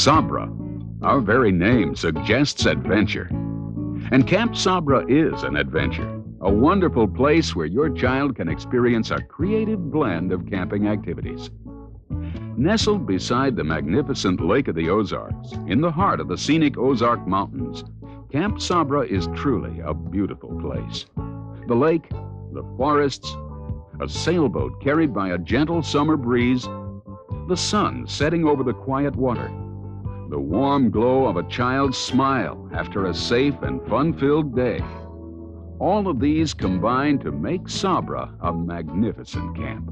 Sabra. Our very name suggests adventure. And Camp Sabra is an adventure, a wonderful place where your child can experience a creative blend of camping activities. Nestled beside the magnificent Lake of the Ozarks, in the heart of the scenic Ozark Mountains, Camp Sabra is truly a beautiful place. The lake, the forests, a sailboat carried by a gentle summer breeze, the sun setting over the quiet water, the warm glow of a child's smile after a safe and fun filled day. All of these combine to make Sabra a magnificent camp.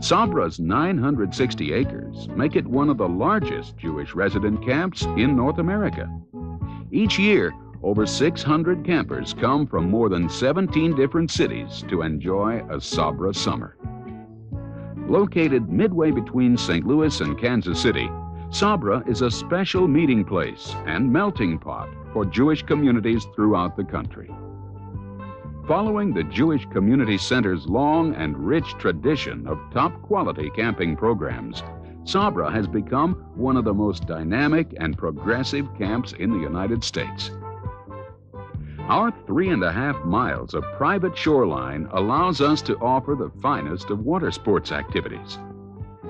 Sabra's 960 acres make it one of the largest Jewish resident camps in North America. Each year, over 600 campers come from more than 17 different cities to enjoy a Sabra summer. Located midway between St. Louis and Kansas City, Sabra is a special meeting place and melting pot for Jewish communities throughout the country. Following the Jewish Community Center's long and rich tradition of top quality camping programs, Sabra has become one of the most dynamic and progressive camps in the United States. Our three and a half miles of private shoreline allows us to offer the finest of water sports activities.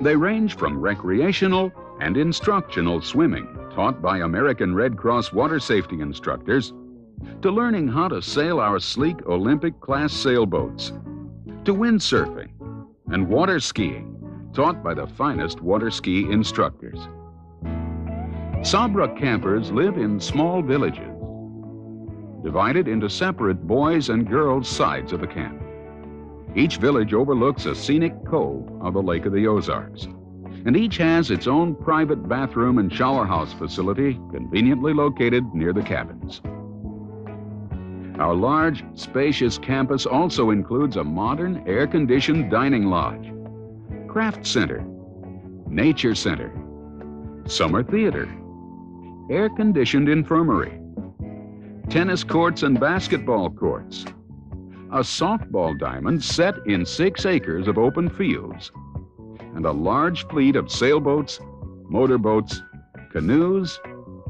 They range from recreational and instructional swimming, taught by American Red Cross water safety instructors, to learning how to sail our sleek Olympic class sailboats, to windsurfing and water skiing, taught by the finest water ski instructors. Sabra campers live in small villages, divided into separate boys and girls sides of the camp. Each village overlooks a scenic cove of the Lake of the Ozarks, and each has its own private bathroom and shower house facility conveniently located near the cabins. Our large, spacious campus also includes a modern, air conditioned dining lodge, craft center, nature center, summer theater, air conditioned infirmary, tennis courts and basketball courts, a softball diamond set in six acres of open fields, and a large fleet of sailboats, motorboats, canoes,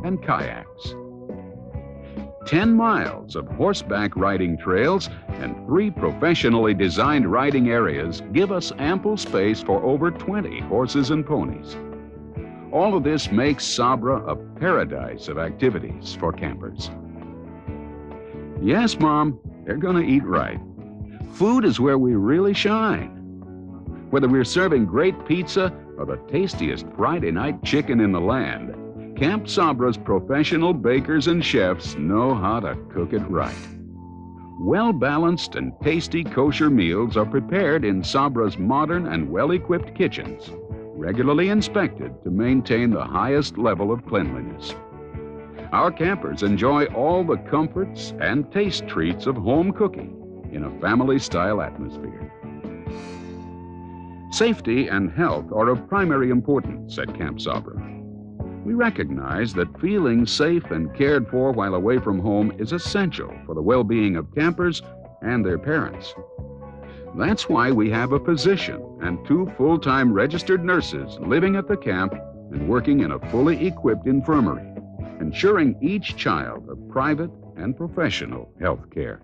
and kayaks. 10 miles of horseback riding trails and three professionally designed riding areas give us ample space for over 20 horses and ponies. All of this makes Sabra a paradise of activities for campers. Yes, Mom, they're going to eat right. Food is where we really shine. Whether we're serving great pizza or the tastiest Friday night chicken in the land, Camp Sabra's professional bakers and chefs know how to cook it right. Well balanced and tasty kosher meals are prepared in Sabra's modern and well equipped kitchens, regularly inspected to maintain the highest level of cleanliness. Our campers enjoy all the comforts and taste treats of home cooking in a family style atmosphere. Safety and health are of primary importance at Camp Sabra. We recognize that feeling safe and cared for while away from home is essential for the well being of campers and their parents. That's why we have a physician and two full time registered nurses living at the camp and working in a fully equipped infirmary, ensuring each child a private and professional health care.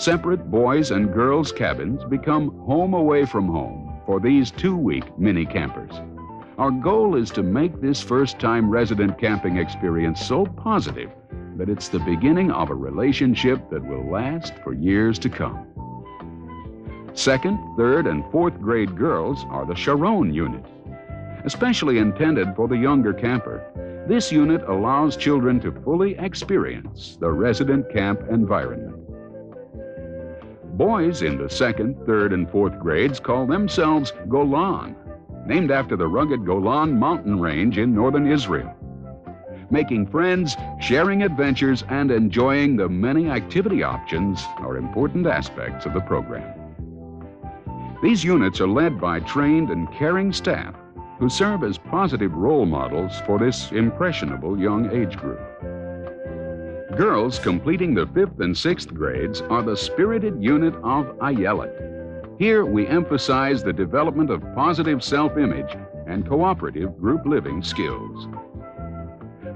Separate boys and girls cabins become home away from home for these two week mini campers. Our goal is to make this first time resident camping experience so positive that it's the beginning of a relationship that will last for years to come. Second, third, and fourth grade girls are the Sharon unit. Especially intended for the younger camper, this unit allows children to fully experience the resident camp environment. Boys in the second, third, and fourth grades call themselves Golan named after the rugged Golan mountain range in northern Israel. Making friends, sharing adventures, and enjoying the many activity options are important aspects of the program. These units are led by trained and caring staff who serve as positive role models for this impressionable young age group. Girls completing the fifth and sixth grades are the spirited unit of Ayelet, here we emphasize the development of positive self image and cooperative group living skills.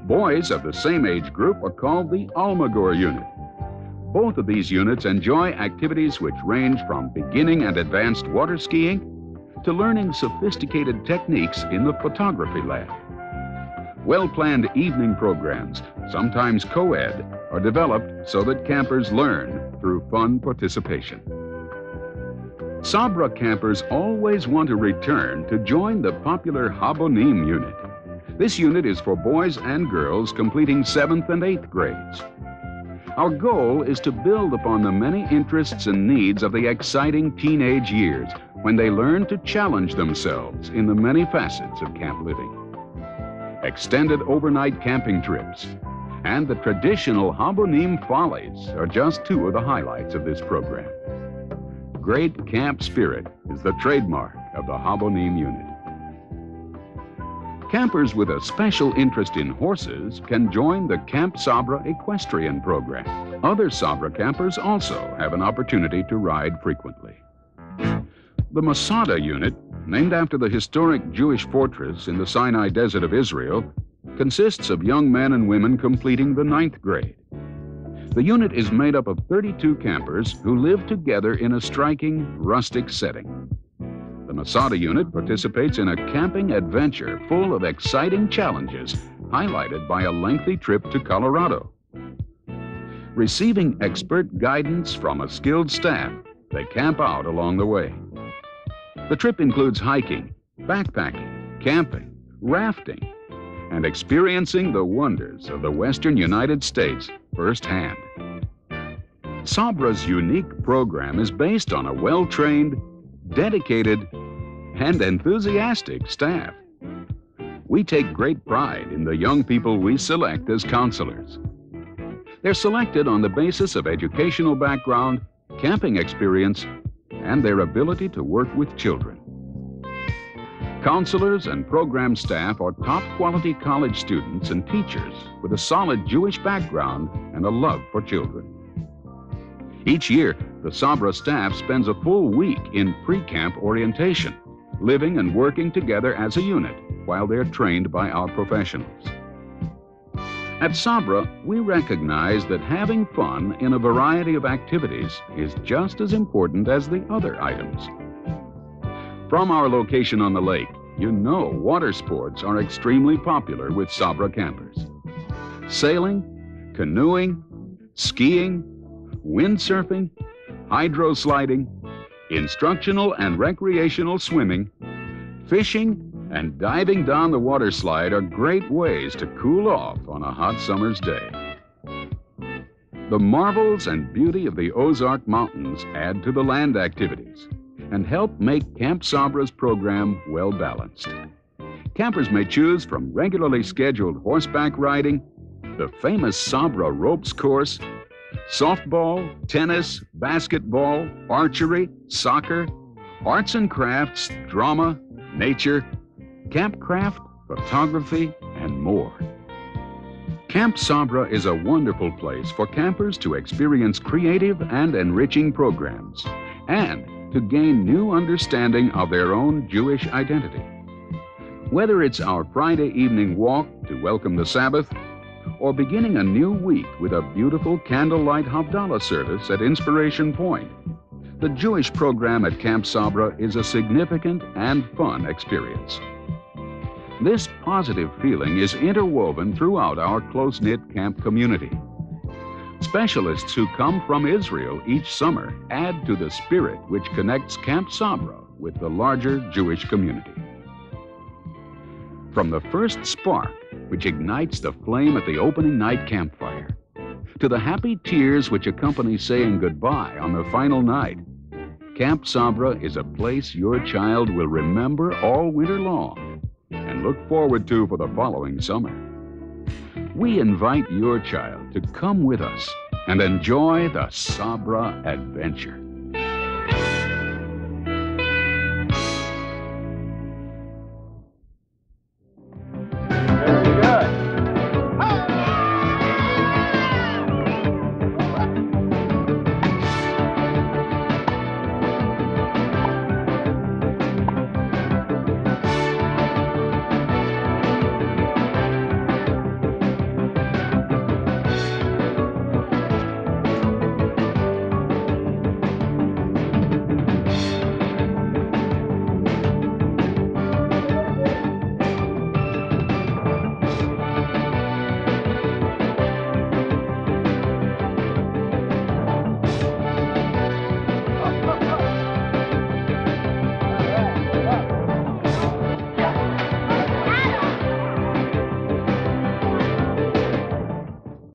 Boys of the same age group are called the Almagor unit. Both of these units enjoy activities which range from beginning and advanced water skiing to learning sophisticated techniques in the photography lab. Well planned evening programs, sometimes co ed, are developed so that campers learn through fun participation. Sabra campers always want to return to join the popular Habonim unit. This unit is for boys and girls completing 7th and 8th grades. Our goal is to build upon the many interests and needs of the exciting teenage years when they learn to challenge themselves in the many facets of camp living. Extended overnight camping trips and the traditional Habonim Follies are just two of the highlights of this program. Great camp spirit is the trademark of the Habonim unit. Campers with a special interest in horses can join the Camp Sabra Equestrian program. Other Sabra campers also have an opportunity to ride frequently. The Masada unit, named after the historic Jewish fortress in the Sinai Desert of Israel, consists of young men and women completing the ninth grade. The unit is made up of 32 campers who live together in a striking, rustic setting. The Masada unit participates in a camping adventure full of exciting challenges, highlighted by a lengthy trip to Colorado. Receiving expert guidance from a skilled staff, they camp out along the way. The trip includes hiking, backpacking, camping, rafting, and experiencing the wonders of the western United States firsthand. Sabra's unique program is based on a well trained, dedicated, and enthusiastic staff. We take great pride in the young people we select as counselors. They're selected on the basis of educational background, camping experience, and their ability to work with children. Counselors and program staff are top quality college students and teachers with a solid Jewish background and a love for children. Each year, the Sabra staff spends a full week in pre camp orientation living and working together as a unit while they're trained by our professionals. At Sabra, we recognize that having fun in a variety of activities is just as important as the other items. From our location on the lake, you know water sports are extremely popular with Sabra campers. Sailing, canoeing, skiing, windsurfing, hydro sliding, instructional and recreational swimming, fishing, and diving down the water slide are great ways to cool off on a hot summer's day. The marvels and beauty of the Ozark Mountains add to the land activities and help make Camp Sabra's program well balanced. Campers may choose from regularly scheduled horseback riding, the famous Sabra Ropes Course, softball, tennis, basketball, archery, soccer, arts and crafts, drama, nature, campcraft, photography, and more. Camp Sabra is a wonderful place for campers to experience creative and enriching programs and to gain new understanding of their own Jewish identity. Whether it's our Friday evening walk to welcome the Sabbath or beginning a new week with a beautiful candlelight Havdalah service at Inspiration Point. The Jewish program at Camp Sabra is a significant and fun experience. This positive feeling is interwoven throughout our close knit camp community. Specialists who come from Israel each summer add to the spirit which connects Camp Sabra with the larger Jewish community. From the first spark which ignites the flame at the opening night campfire, to the happy tears which accompany saying goodbye on the final night, Camp Sabra is a place your child will remember all winter long look forward to for the following summer. We invite your child to come with us and enjoy the Sabra adventure.